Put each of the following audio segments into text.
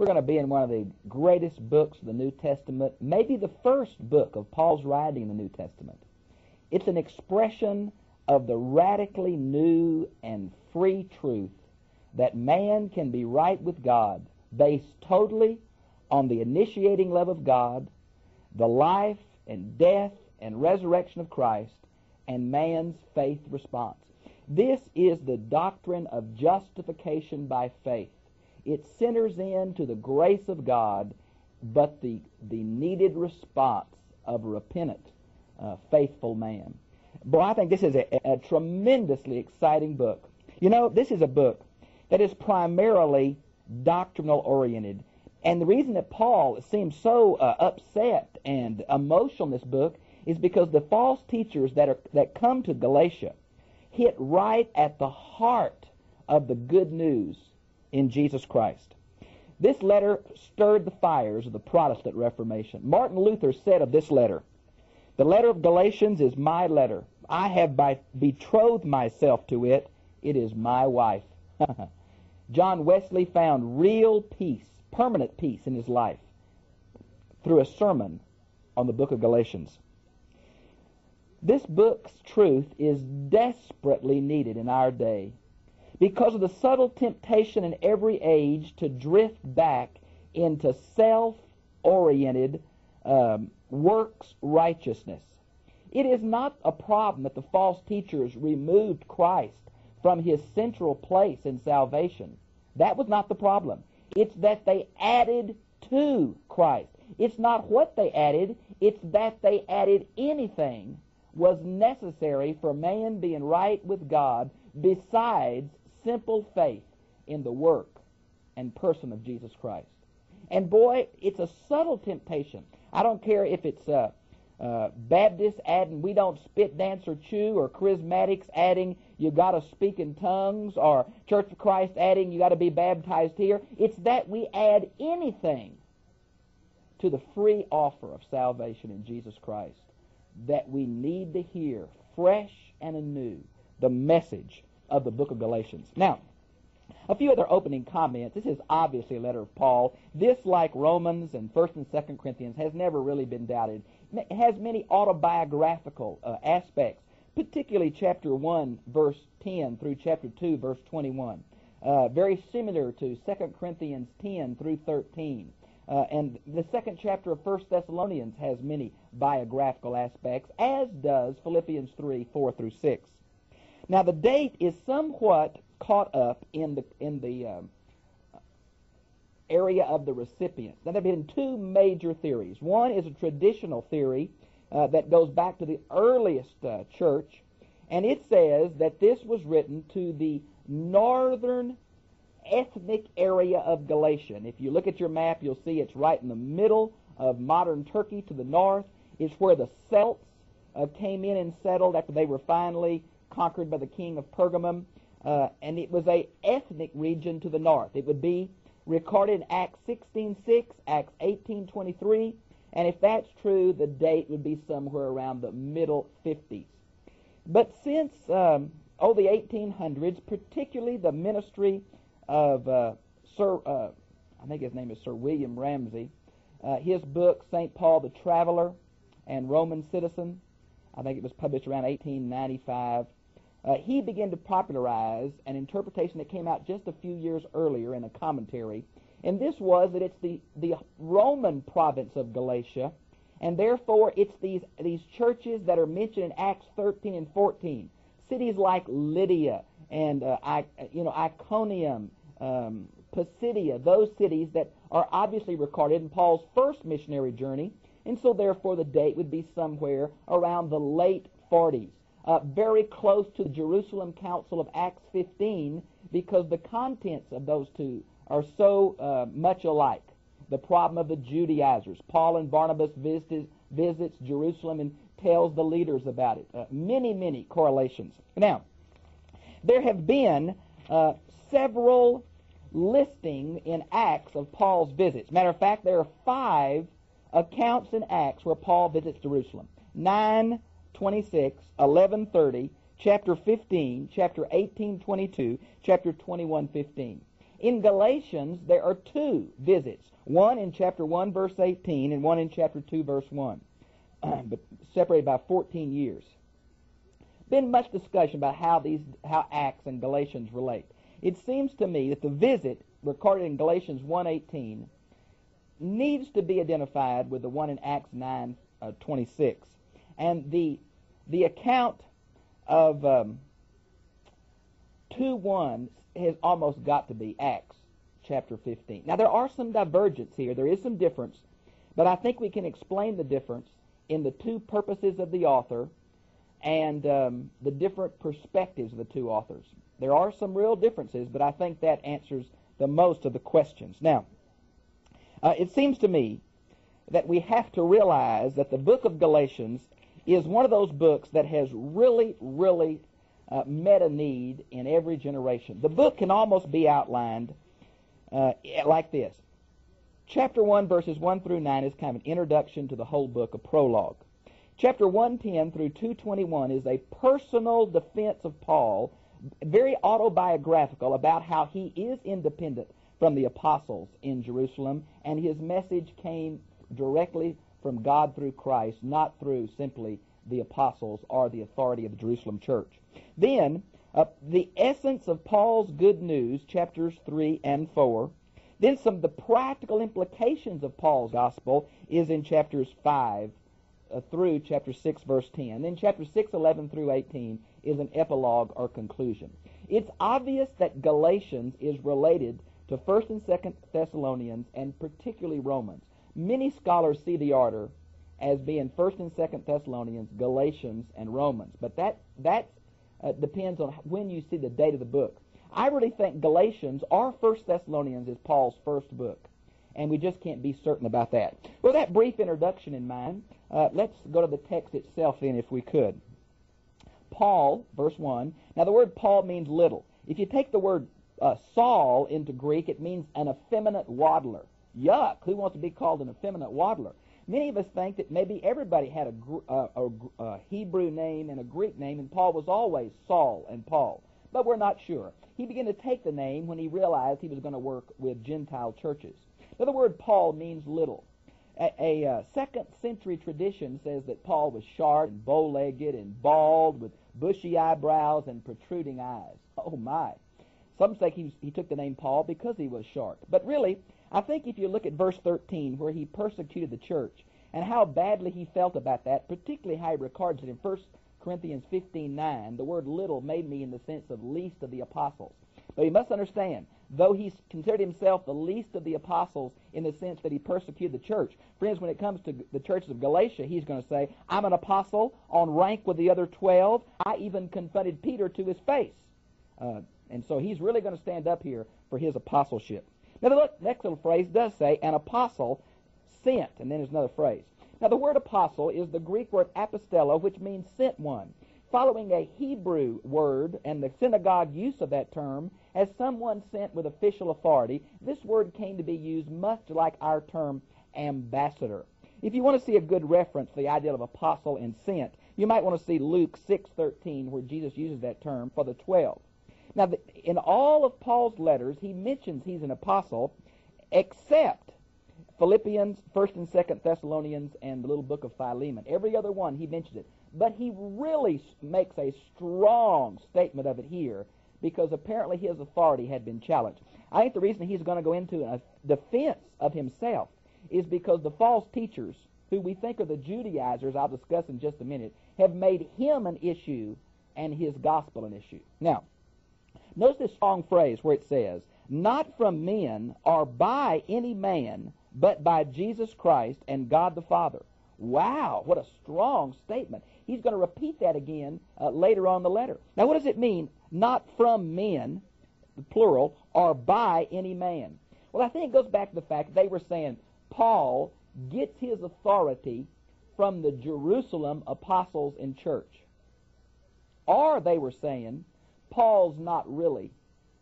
We're going to be in one of the greatest books of the New Testament, maybe the first book of Paul's writing in the New Testament. It's an expression of the radically new and free truth that man can be right with God based totally on the initiating love of God, the life and death and resurrection of Christ, and man's faith response. This is the doctrine of justification by faith. It centers in to the grace of God, but the, the needed response of a repentant, uh, faithful man. Boy, I think this is a, a tremendously exciting book. You know, this is a book that is primarily doctrinal oriented. And the reason that Paul seems so uh, upset and emotional in this book is because the false teachers that are that come to Galatia hit right at the heart of the good news in Jesus Christ. This letter stirred the fires of the Protestant Reformation. Martin Luther said of this letter, "The letter of Galatians is my letter. I have betrothed myself to it. It is my wife." John Wesley found real peace, permanent peace in his life through a sermon on the book of Galatians. This book's truth is desperately needed in our day because of the subtle temptation in every age to drift back into self-oriented um, works righteousness. It is not a problem that the false teachers removed Christ from his central place in salvation. That was not the problem. It's that they added to Christ. It's not what they added, it's that they added anything was necessary for man being right with God besides simple faith in the work and person of Jesus Christ. And boy, it's a subtle temptation. I don't care if it's uh, uh, Baptists adding we don't spit, dance, or chew, or charismatics adding you got to speak in tongues, or Church of Christ adding you got to be baptized here. It's that we add anything to the free offer of salvation in Jesus Christ that we need to hear fresh and anew the message of the book of Galatians. Now, a few other opening comments. This is obviously a letter of Paul. This, like Romans and 1st and 2nd Corinthians, has never really been doubted. It has many autobiographical uh, aspects, particularly chapter 1, verse 10 through chapter 2, verse 21. Uh, very similar to 2 Corinthians 10 through 13. Uh, and the second chapter of 1 Thessalonians has many biographical aspects, as does Philippians 3, 4 through 6. Now, the date is somewhat caught up in the, in the um, area of the recipient. Now, there have been two major theories. One is a traditional theory uh, that goes back to the earliest uh, church, and it says that this was written to the northern ethnic area of Galatia. And if you look at your map, you'll see it's right in the middle of modern Turkey to the north. It's where the Celts uh, came in and settled after they were finally conquered by the king of Pergamum. Uh, and it was a ethnic region to the north. It would be recorded in Acts 16:6, Acts 18:23, and if that's true, the date would be somewhere around the middle 50s. But since um, oh the 1800s, particularly the ministry of uh, Sir, uh, I think his name is Sir William Ramsay, uh, his book St. Paul the Traveler and Roman Citizen, I think it was published around 1895 uh, he began to popularize an interpretation that came out just a few years earlier in a commentary, and this was that it's the, the Roman province of Galatia, and therefore it's these, these churches that are mentioned in Acts 13 and 14. Cities like Lydia and uh, I, you know Iconium, um, Pisidia, those cities that are obviously recorded in Paul's first missionary journey, and so therefore the date would be somewhere around the late 40s uh, very close to the Jerusalem Council of Acts 15 because the contents of those two are so uh, much alike. The problem of the Judaizers. Paul and Barnabas visited, visits Jerusalem and tells the leaders about it. Uh, many, many correlations. Now, there have been uh, several listing in Acts of Paul's visits. Matter of fact, there are five accounts in Acts where Paul visits Jerusalem. Nine 26, 1130, chapter 15, chapter 18, 22, chapter 21, 15. In Galatians, there are two visits. One in chapter 1, verse 18, and one in chapter 2, verse 1. but separated by 14 years. Been much discussion about how these, how Acts and Galatians relate. It seems to me that the visit recorded in Galatians 1.18 needs to be identified with the one in Acts 9, uh, 26. And the, the account of um, 2 1 has almost got to be Acts chapter 15. Now, there are some divergence here. There is some difference. But I think we can explain the difference in the two purposes of the author and um, the different perspectives of the two authors. There are some real differences, but I think that answers the most of the questions. Now, uh, it seems to me that we have to realize that the book of Galatians is one of those books that has really, really uh, met a need in every generation. The book can almost be outlined uh, like this. Chapter 1, verses 1 through 9 is kind of an introduction to the whole book, a prologue. Chapter 110 through 221 is a personal defense of Paul, very autobiographical about how he is independent from the apostles in Jerusalem, and his message came directly from God through Christ, not through simply the apostles or the authority of the Jerusalem church. Then, uh, the essence of Paul's good news, chapters 3 and 4. Then some of the practical implications of Paul's gospel is in chapters 5 uh, through chapter 6, verse 10. Then chapter 6, 11 through 18 is an epilogue or conclusion. It's obvious that Galatians is related to 1st and 2nd Thessalonians and particularly Romans. Many scholars see the order as being 1st and 2nd Thessalonians, Galatians, and Romans. But that, that uh, depends on when you see the date of the book. I really think Galatians or 1st Thessalonians is Paul's first book and we just can't be certain about that. With that brief introduction in mind, uh, let's go to the text itself then, if we could. Paul, verse 1. Now, the word Paul means little. If you take the word uh, Saul into Greek, it means an effeminate waddler. Yuck! Who wants to be called an effeminate waddler? Many of us think that maybe everybody had a, uh, a, a Hebrew name and a Greek name, and Paul was always Saul and Paul. But we're not sure. He began to take the name when he realized he was going to work with Gentile churches. Now, the word Paul means little. A, a uh, second century tradition says that Paul was short and bow legged and bald with bushy eyebrows and protruding eyes. Oh, my. Some say he, he took the name Paul because he was short. But really, I think if you look at verse 13, where he persecuted the church, and how badly he felt about that, particularly how he records it in 1 Corinthians 15:9, the word little made me in the sense of least of the apostles. But you must understand, though he considered himself the least of the apostles in the sense that he persecuted the church. Friends, when it comes to the churches of Galatia, he's going to say, I'm an apostle on rank with the other 12. I even confronted Peter to his face. Uh, and so he's really going to stand up here for his apostleship. Now, the next little phrase does say, an apostle sent, and then there's another phrase. Now, the word apostle is the Greek word apostello, which means sent one. Following a Hebrew word and the synagogue use of that term, as someone sent with official authority, this word came to be used much like our term ambassador. If you want to see a good reference to the idea of apostle and sent, you might want to see Luke 6:13 where Jesus uses that term for the 12. Now in all of Paul's letters, he mentions he's an apostle except Philippians, 1st and 2nd Thessalonians and the little book of Philemon. Every other one he mentions it. But he really makes a strong statement of it here because apparently his authority had been challenged. I think the reason he's going to go into a defense of himself is because the false teachers, who we think are the Judaizers, I'll discuss in just a minute, have made him an issue and his gospel an issue. Now, notice this strong phrase where it says, not from men or by any man, but by Jesus Christ and God the Father. Wow, what a strong statement. He's going to repeat that again uh, later on the letter. Now, what does it mean? Not from men, the plural, or by any man. Well, I think it goes back to the fact they were saying Paul gets his authority from the Jerusalem apostles and church. Or they were saying Paul's not really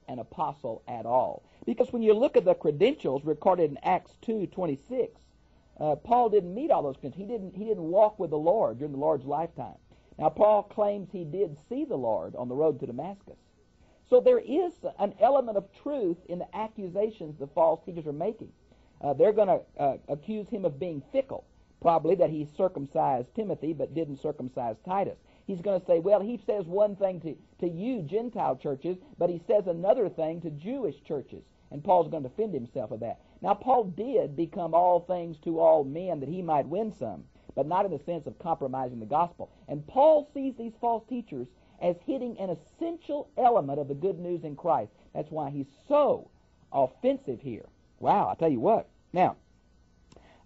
an apostle at all. Because when you look at the credentials recorded in Acts 2:26, uh, Paul didn't meet all those conditions. He didn't, he didn't walk with the Lord during the Lord's lifetime. Now, Paul claims he did see the Lord on the road to Damascus. So there is an element of truth in the accusations the false teachers are making. Uh, they're going to uh, accuse him of being fickle, probably that he circumcised Timothy but didn't circumcise Titus. He's going to say, well, he says one thing to, to you, Gentile churches, but he says another thing to Jewish churches. And Paul's going to defend himself of that. Now, Paul did become all things to all men that he might win some, but not in the sense of compromising the gospel. And Paul sees these false teachers as hitting an essential element of the good news in Christ. That's why he's so offensive here. Wow, I'll tell you what. Now,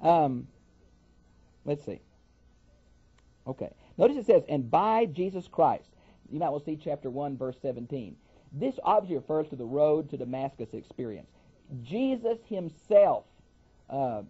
um, let's see. Okay. Notice it says, and by Jesus Christ. You might well see chapter 1, verse 17. This obviously refers to the road to Damascus experience. Jesus himself uh,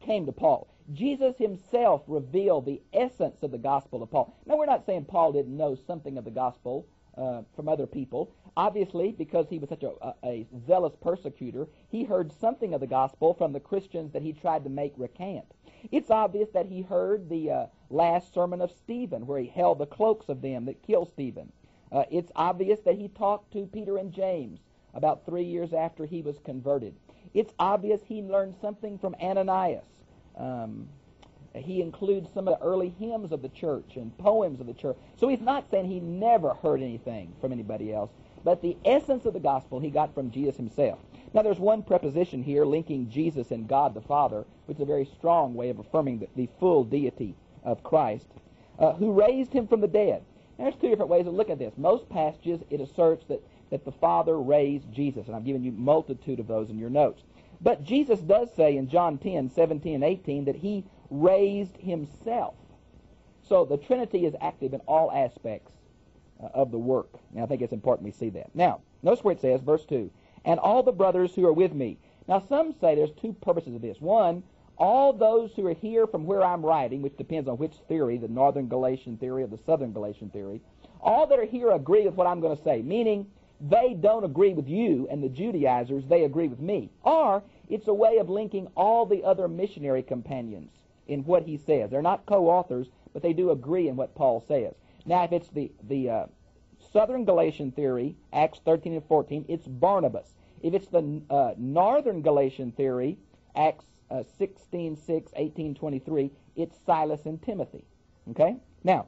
came to Paul. Jesus himself revealed the essence of the gospel to Paul. Now, we're not saying Paul didn't know something of the gospel uh, from other people. Obviously, because he was such a, a, a, zealous persecutor, he heard something of the gospel from the Christians that he tried to make recant. It's obvious that he heard the uh, last sermon of Stephen, where he held the cloaks of them that killed Stephen. Uh, it's obvious that he talked to Peter and James about three years after he was converted. It's obvious he learned something from Ananias. Um, he includes some of the early hymns of the church and poems of the church. So he's not saying he never heard anything from anybody else, but the essence of the gospel he got from Jesus himself. Now there's one preposition here linking Jesus and God the Father, which is a very strong way of affirming the, the full deity of Christ, uh, who raised him from the dead. Now, there's two different ways of looking at this. Most passages it asserts that, that the Father raised Jesus, and I've given you multitude of those in your notes. But Jesus does say in John 10, 17, and 18 that he raised himself. So the Trinity is active in all aspects uh, of the work. And I think it's important we see that. Now, notice where it says, verse 2, and all the brothers who are with me. Now, some say there's two purposes of this. One, all those who are here from where I'm writing, which depends on which theory, the Northern Galatian theory or the Southern Galatian theory, all that are here agree with what I'm going to say, meaning they don't agree with you and the Judaizers, they agree with me. Or it's a way of linking all the other missionary companions in what he says. They're not co-authors, but they do agree in what Paul says. Now, if it's the, the uh, Southern Galatian theory, Acts 13 and 14, it's Barnabas. If it's the uh, Northern Galatian theory, Acts uh, 16, 6, 18, 23, it's Silas and Timothy. Okay? Now,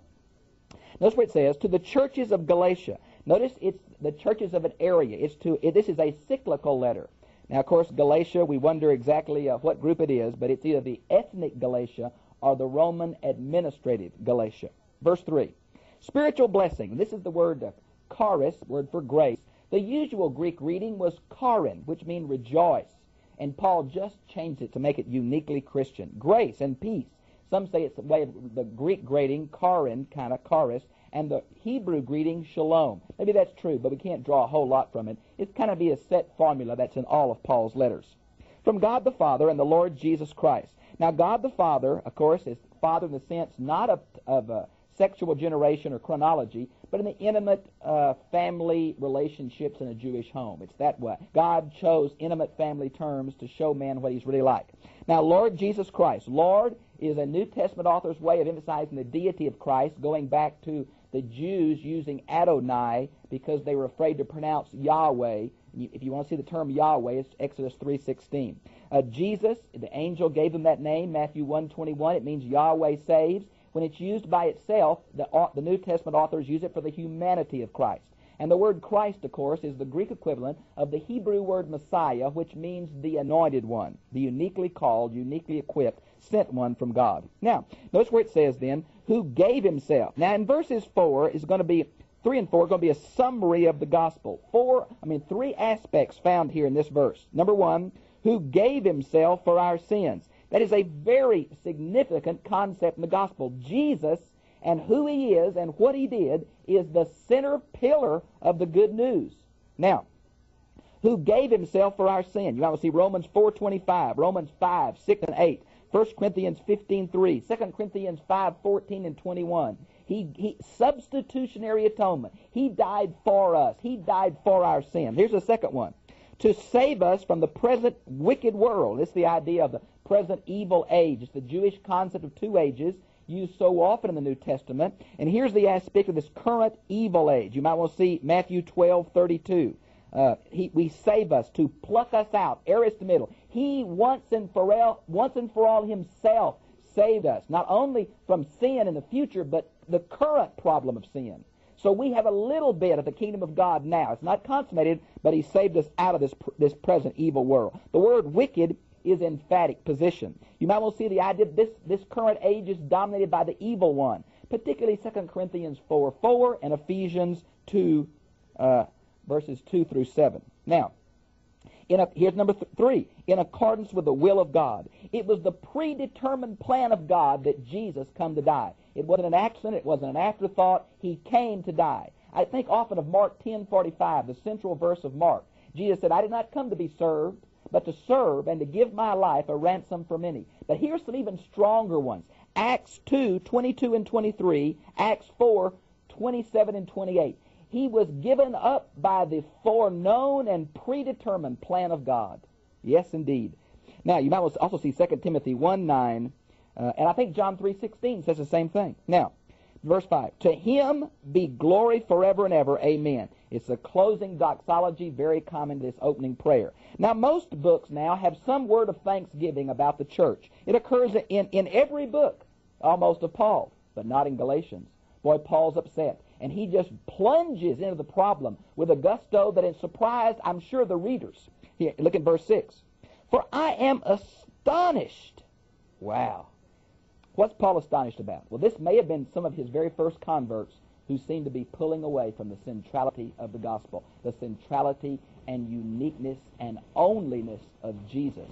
notice what it says, to the churches of Galatia. Notice it's the churches of an area. It's to, it, this is a cyclical letter. Now, of course, Galatia, we wonder exactly uh, what group it is, but it's either the ethnic Galatia or the Roman administrative Galatia. Verse 3. Spiritual blessing. This is the word uh, charis, word for grace. The usual Greek reading was chairein, which means rejoice. And Paul just changed it to make it uniquely Christian. Grace and peace. Some say it's the way of the Greek grading, chairein, kind of charis, and the Hebrew greeting, shalom. Maybe that's true, but we can't draw a whole lot from it. It's kind of be a set formula that's in all of Paul's letters. From God the Father and the Lord Jesus Christ. Now, God the Father, of course, is Father in the sense not of, of uh, sexual generation or chronology, but in the intimate uh, family relationships in a Jewish home. It's that way. God chose intimate family terms to show man what he's really like. Now, Lord Jesus Christ. Lord is a New Testament author's way of emphasizing the deity of Christ, going back to the Jews using Adonai because they were afraid to pronounce Yahweh. If you want to see the term Yahweh, it's Exodus 3.16. Uh, Jesus, the angel gave him that name, Matthew 1.21. It means Yahweh saves. When it's used by itself, the, the New Testament authors use it for the humanity of Christ. And the word Christ, of course, is the Greek equivalent of the Hebrew word Messiah, which means the anointed one, the uniquely called, uniquely equipped, sent one from God. Now, notice where it says then, who gave himself. Now, in verses 4 is going to be, 3 and 4 are going to be a summary of the gospel. Four, I mean, three aspects found here in this verse. Number one, who gave himself for our sins. That is a very significant concept in the gospel. Jesus and who he is and what he did is the center pillar of the good news. Now, who gave himself for our sin. You might see Romans 4.25, Romans 5, 6, and 8, 1 Corinthians 15.3, 2 Corinthians 5.14 and 21. He, he, substitutionary atonement. He died for us. He died for our sin. Here's the second one. To save us from the present wicked world. It's the idea of the present evil age. It's the Jewish concept of two ages used so often in the New Testament. And here's the aspect of this current evil age. You might want to see Matthew 12:32. Uh, he, we save us to pluck us out, aorist middle. He once and for all, once and for all himself saved us, not only from sin in the future, but the current problem of sin. So we have a little bit of the kingdom of God now. It's not consummated, but He saved us out of this this present evil world. The word wicked is emphatic position. You might well see the idea this, this current age is dominated by the evil one, particularly 2 Corinthians 4 4 and Ephesians 2, uh, verses 2 through 7. Now, a, here's number th- three. In accordance with the will of God. It was the predetermined plan of God that Jesus come to die. It wasn't an accident. It wasn't an afterthought. He came to die. I think often of Mark 10:45, the central verse of Mark. Jesus said, "I did not come to be served, but to serve and to give my life a ransom for many." But here's some even stronger ones. Acts 2:22 and 23, Acts 4:27 and 28. He was given up by the foreknown and predetermined plan of God. Yes, indeed. Now, you might also see 2 Timothy 1 9 uh, and I think John 3.16 says the same thing. Now, verse 5. To him be glory forever and ever. Amen. It's a closing doxology, very common to this opening prayer. Now, most books now have some word of thanksgiving about the church. It occurs in, in every book, almost of Paul, but not in Galatians. Boy, Paul's upset. And he just plunges into the problem with a gusto that has surprised, I'm sure, the readers. Here, look at verse 6. For I am astonished. Wow. What's Paul astonished about? Well, this may have been some of his very first converts who seemed to be pulling away from the centrality of the gospel, the centrality and uniqueness and onlyness of Jesus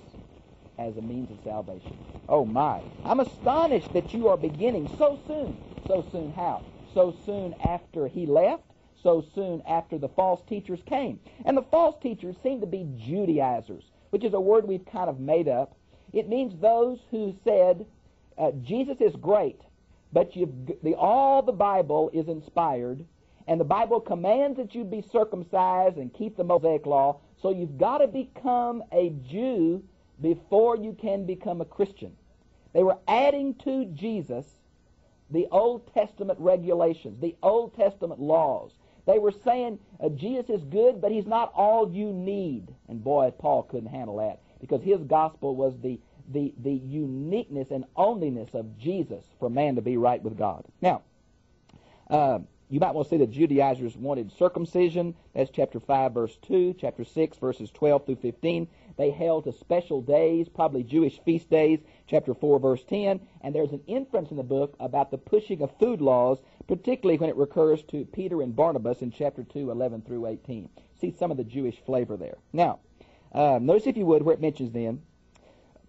as a means of salvation. Oh my. I'm astonished that you are beginning so soon. So soon how? So soon after he left, so soon after the false teachers came. And the false teachers seem to be Judaizers, which is a word we've kind of made up. It means those who said uh, Jesus is great, but the, all the Bible is inspired, and the Bible commands that you be circumcised and keep the Mosaic law. So you've got to become a Jew before you can become a Christian. They were adding to Jesus the Old Testament regulations, the Old Testament laws. They were saying uh, Jesus is good, but he's not all you need. And boy, Paul couldn't handle that because his gospel was the the, the uniqueness and onlyness of Jesus for man to be right with God. Now, uh, you might want to see the Judaizers wanted circumcision. That's chapter 5, verse 2. Chapter 6, verses 12 through 15. They held to special days, probably Jewish feast days. Chapter 4, verse 10. And there's an inference in the book about the pushing of food laws, particularly when it recurs to Peter and Barnabas in chapter 2, 11 through 18. See some of the Jewish flavor there. Now, uh, notice if you would where it mentions them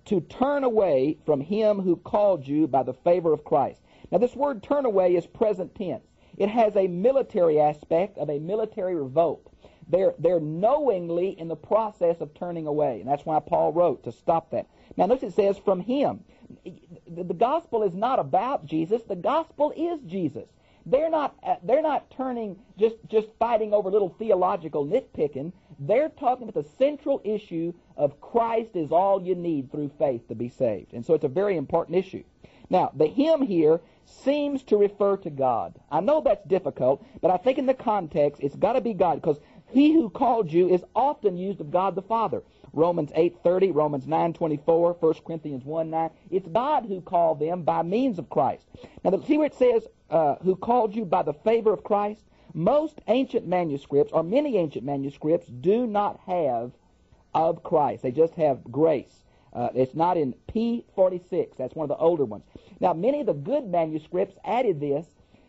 to turn away from him who called you by the favor of Christ. Now, this word turn away is present tense. It has a military aspect of a military revolt. They're, they're knowingly in the process of turning away. And that's why Paul wrote to stop that. Now, notice it says from him. The gospel is not about Jesus. The gospel is Jesus. They're not, uh, they're not turning, just, just fighting over little theological nitpicking. They're talking about the central issue of Christ is all you need through faith to be saved. And so it's a very important issue. Now, the him here seems to refer to God. I know that's difficult, but I think in the context it's got to be God because he who called you is often used of God the Father. Romans 8:30, Romans 9:24, 1 Corinthians 1:9. It's God who called them by means of Christ. Now, see where it says, uh, "Who called you by the favor of Christ." Most ancient manuscripts, or many ancient manuscripts, do not have of Christ. They just have grace. Uh, it's not in P46. That's one of the older ones. Now, many of the good manuscripts added this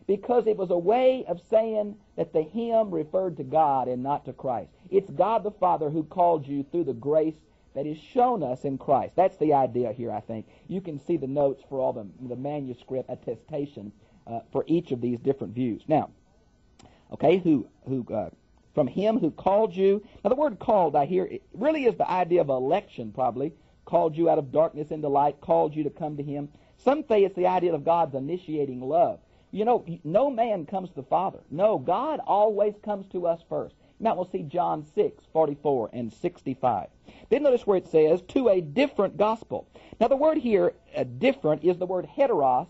because it was a way of saying that the him referred to God and not to Christ. It's God the Father who called you through the grace that is shown us in Christ. That's the idea here, I think. You can see the notes for all the, the manuscript attestation uh, for each of these different views. Now, Okay, who who uh, from him who called you. Now the word called I hear it really is the idea of election probably. Called you out of darkness into light, called you to come to him. Some say it's the idea of God's initiating love. You know, no man comes to the Father. No, God always comes to us first. Now we'll see John 6, 44 and 65. Then notice where it says, to a different gospel. Now the word here, uh, different, is the word heteros,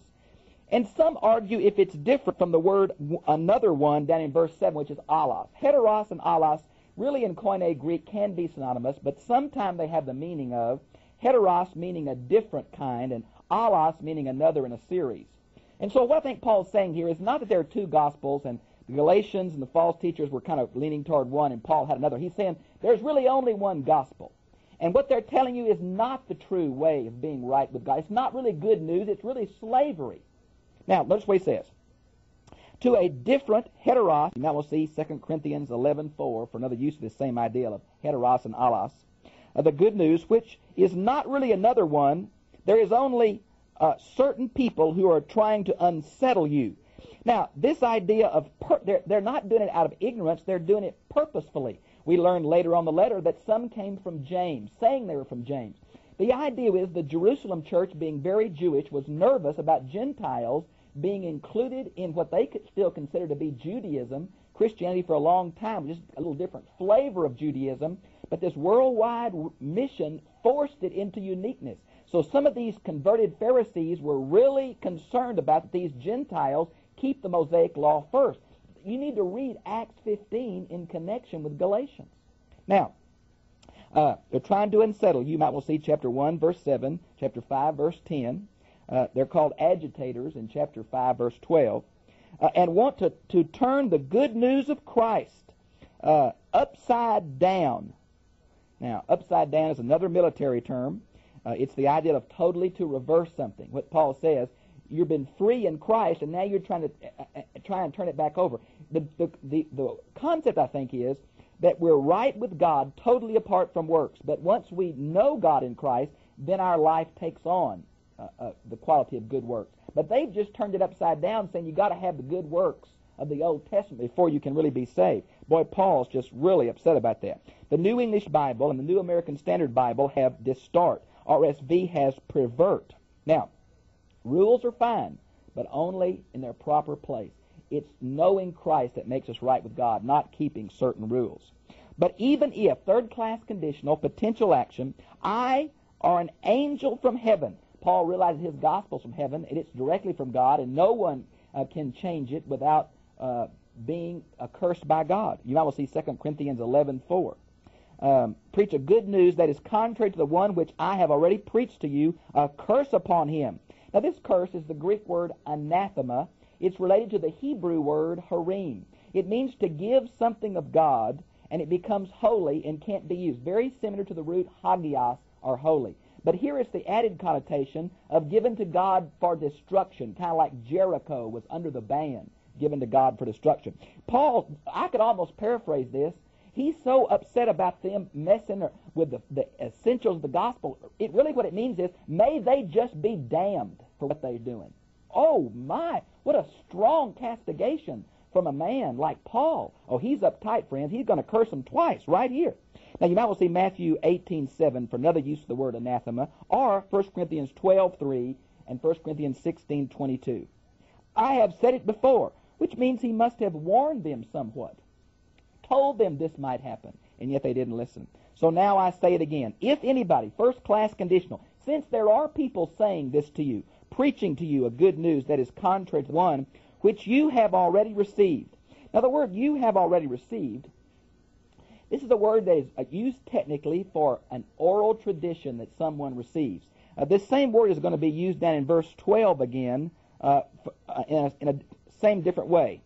And some argue if it's different from the word another one down in verse 7, which is allos. Heteros and allos really in Koine Greek can be synonymous, but sometimes they have the meaning of heteros meaning a different kind and allos meaning another in a series. And so what I think Paul's saying here is not that there are two gospels and the Galatians and the false teachers were kind of leaning toward one and Paul had another. He's saying there's really only one gospel. And what they're telling you is not the true way of being right with God. It's not really good news. It's really slavery. Now, notice what he says to a different heteros. Now we'll see 2 Corinthians 11.4 for another use of this same idea of heteros and allos. Uh, the good news, which is not really another one. There is only uh, certain people who are trying to unsettle you. Now, this idea of, per- they're, they're not doing it out of ignorance, they're doing it purposefully. We learned later on the letter that some came from James, saying they were from James. The idea is the Jerusalem church, being very Jewish, was nervous about Gentiles being included in what they could still consider to be Judaism, Christianity for a long time, just a little different flavor of Judaism, but this worldwide mission forced it into uniqueness. So some of these converted Pharisees were really concerned about these Gentiles keep the Mosaic law first. You need to read Acts 15 in connection with Galatians. Now, uh, they're trying to unsettle you. You might well see chapter 1, verse 7, chapter 5, verse 10. Uh, they're called agitators in chapter 5, verse 12, uh, and want to, to turn the good news of Christ uh, upside down. Now, upside down is another military term. Uh, it's the idea of totally to reverse something. What Paul says, you've been free in Christ, and now you're trying to uh, try and turn it back over. The, the, the, the concept, I think, is that we're right with God totally apart from works. But once we know God in Christ, then our life takes on uh, uh, the quality of good works. But they've just turned it upside down, saying you've got to have the good works of the Old Testament before you can really be saved. Boy, Paul's just really upset about that. The New English Bible and the New American Standard Bible have distort. RSV has pervert. Now, rules are fine, but only in their proper place. It's knowing Christ that makes us right with God, not keeping certain rules. But even if, third class conditional, potential action, I are an angel from heaven Paul realizes his gospel's from heaven, and it's directly from God, and no one uh, can change it without uh, being accursed by God. You might well see 2 Corinthians 11:4. Um, preach a good news that is contrary to the one which I have already preached to you, a curse upon him. Now this curse is the Greek word anathema. It's related to the Hebrew word herem. It means to give something of God, and it becomes holy and can't be used. Very similar to the root hagios, or holy. But here is the added connotation of given to God for destruction, kind of like Jericho was under the ban, given to God for destruction. Paul, I could almost paraphrase this. He's so upset about them messing with the, the essentials of the gospel. It really what it means is, may they just be damned for what they're doing. Oh my, what a strong castigation from a man like Paul. Oh, he's uptight, friends. He's going to curse them twice right here. Now, you might well see Matthew 18:7 for another use of the word anathema, or 1 Corinthians 12:3 and 1 Corinthians 16:22. I have said it before, which means he must have warned them somewhat, told them this might happen, and yet they didn't listen. So now I say it again. If anybody, first class conditional, since there are people saying this to you, preaching to you a good news that is contrary to one which you have already received. Now the word you have already received this is a word that is used technically for an oral tradition that someone receives. Uh, this same word is going to be used down in verse 12 again uh, uh, in, a, in a same different way.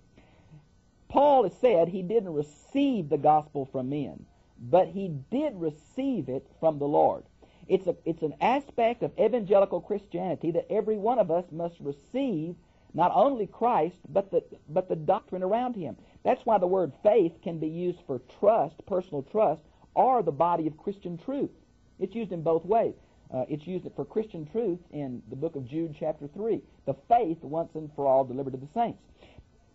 Paul has said he didn't receive the gospel from men, but he did receive it from the Lord. It's, a, it's an aspect of evangelical Christianity that every one of us must receive not only Christ, but the, but the doctrine around him. That's why the word faith can be used for trust, personal trust, or the body of Christian truth. It's used in both ways. Uh, it's used for Christian truth in the book of Jude, chapter 3. The faith once and for all delivered to the saints.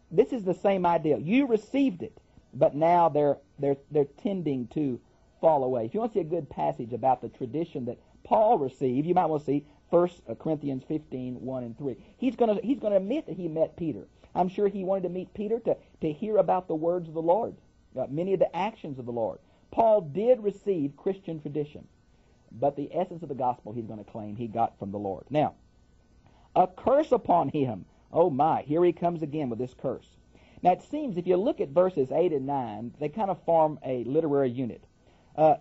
This is the same idea. You received it, but now they're, they're, they're tending to fall away. If you want to see a good passage about the tradition that Paul received, you might want to see 1 Corinthians 15, 1 and 3. He's going to, he's going to admit that he met Peter. I'm sure he wanted to meet Peter to, to hear about the words of the Lord, uh, many of the actions of the Lord. Paul did receive Christian tradition, but the essence of the gospel he's going to claim he got from the Lord. Now, a curse upon him Oh my, here he comes again with this curse. Now it seems if you look at verses 8 and 9, they kind of form a literary unit. Uh,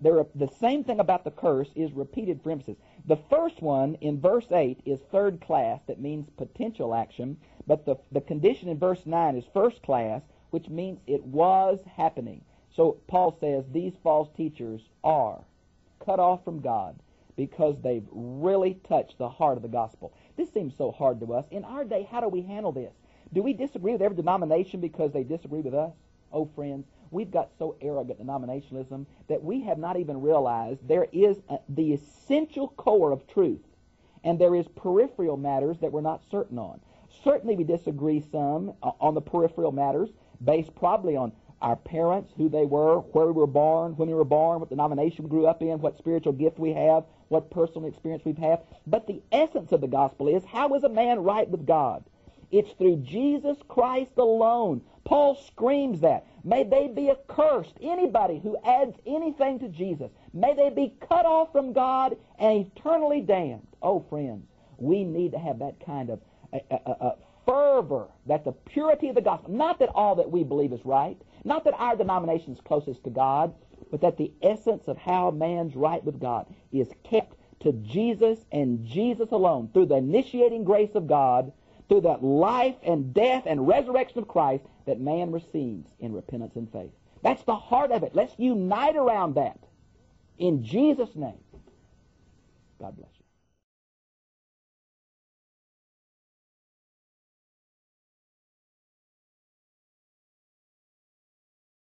the same thing about the curse is repeated for emphasis. The first one in verse 8 is third class, that means potential action, but the, the condition in verse 9 is first class, which means it was happening. So Paul says these false teachers are cut off from God because they've really touched the heart of the gospel. This seems so hard to us. In our day, how do we handle this? Do we disagree with every denomination because they disagree with us? Oh, friends, we've got so arrogant denominationalism that we have not even realized there is a, the essential core of truth, and there is peripheral matters that we're not certain on. Certainly, we disagree some uh, on the peripheral matters, based probably on our parents, who they were, where we were born, when we were born, what denomination we grew up in, what spiritual gift we have, what personal experience we've had. But the essence of the gospel is how is a man right with God? It's through Jesus Christ alone. Paul screams that. May they be accursed, anybody who adds anything to Jesus. May they be cut off from God and eternally damned. Oh, friends, we need to have that kind of uh, uh, uh, fervor that the purity of the gospel, not that all that we believe is right, not that our denomination is closest to God, but that the essence of how man's right with God is kept to Jesus and Jesus alone through the initiating grace of God, through the life and death and resurrection of Christ that man receives in repentance and faith. That's the heart of it. Let's unite around that. In Jesus' name. God bless you.